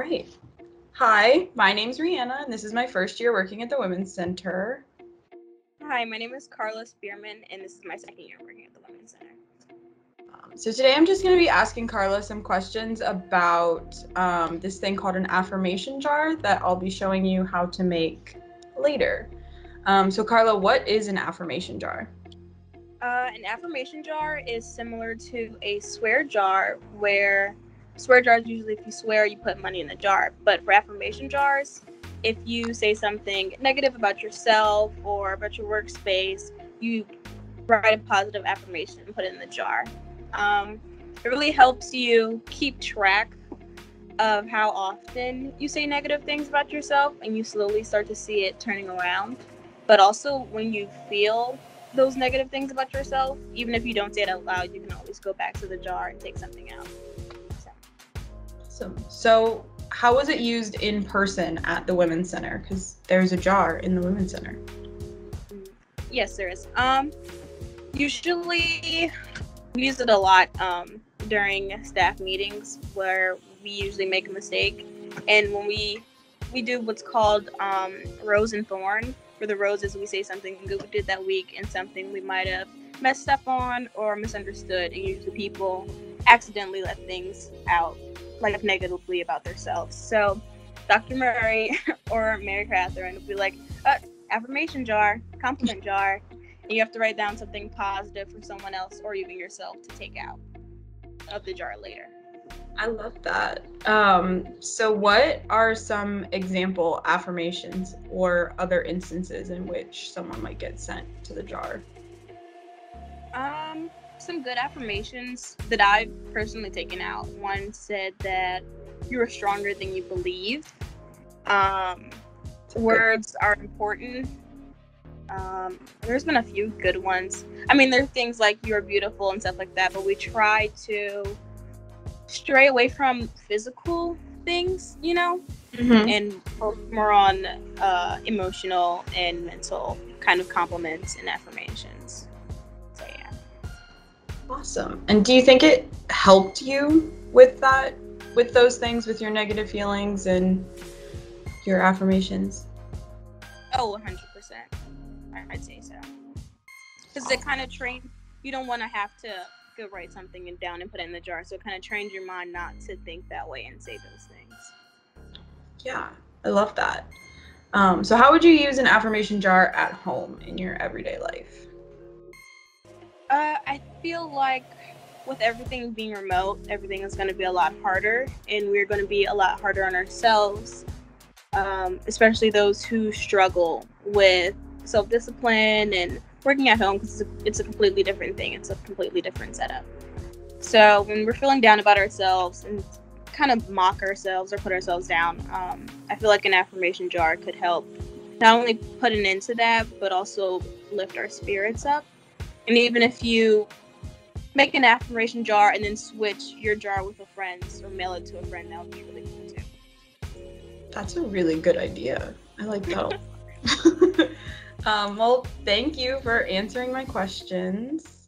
Great. Hi, my name's Rihanna, and this is my first year working at the Women's Center. Hi, my name is Carla Spearman, and this is my second year working at the Women's Center. Um, so today I'm just going to be asking Carla some questions about um, this thing called an affirmation jar that I'll be showing you how to make later. Um, so Carla, what is an affirmation jar? Uh, an affirmation jar is similar to a swear jar, where swear jars usually, if you swear, you put money in the jar. But for affirmation jars, if you say something negative about yourself or about your workspace, you write a positive affirmation and put it in the jar. Um, it really helps you keep track of how often you say negative things about yourself and you slowly start to see it turning around. But also, when you feel those negative things about yourself, even if you don't say it out loud, you can always go back to the jar and take something out. So, so, so how was it used in person at the Women's Center? Because there's a jar in the Women's Center. Yes, there is. Um, usually we use it a lot um, during staff meetings where we usually make a mistake, and when we we do what's called um, rose and thorn. For the roses, we say something good we did that week and something we might have messed up on or misunderstood, and usually people accidentally let things out like negatively about themselves. So Dr. Murray or Mary Catherine would be like, uh, affirmation jar, compliment jar, and you have to write down something positive for someone else or even yourself to take out of the jar later. I love that. Um, so, what are some example affirmations or other instances in which someone might get sent to the jar? Um, some good affirmations that I've personally taken out. One said that you are stronger than you believe. Um, words are important. Um, there's been a few good ones. I mean, there are things like you're beautiful and stuff like that, but we try to stray away from physical things, you know, mm-hmm. and more on uh, emotional and mental kind of compliments and affirmations. Awesome. And do you think it helped you with that, with those things, with your negative feelings and your affirmations? Oh, 100%. I'd say so. Because it kind of train, you don't want to have to go write something and down and put it in the jar. So it kind of trains your mind not to think that way and say those things. Yeah, I love that. Um, so, how would you use an affirmation jar at home in your everyday life? Uh, I feel like with everything being remote, everything is going to be a lot harder, and we're going to be a lot harder on ourselves, um, especially those who struggle with self discipline and working at home because it's, it's a completely different thing. It's a completely different setup. So when we're feeling down about ourselves and kind of mock ourselves or put ourselves down, um, I feel like an affirmation jar could help not only put an end to that, but also lift our spirits up. And even if you make an affirmation jar and then switch your jar with a friend or mail it to a friend, that would be really cool too. That's a really good idea. I like that. Um, well, thank you for answering my questions.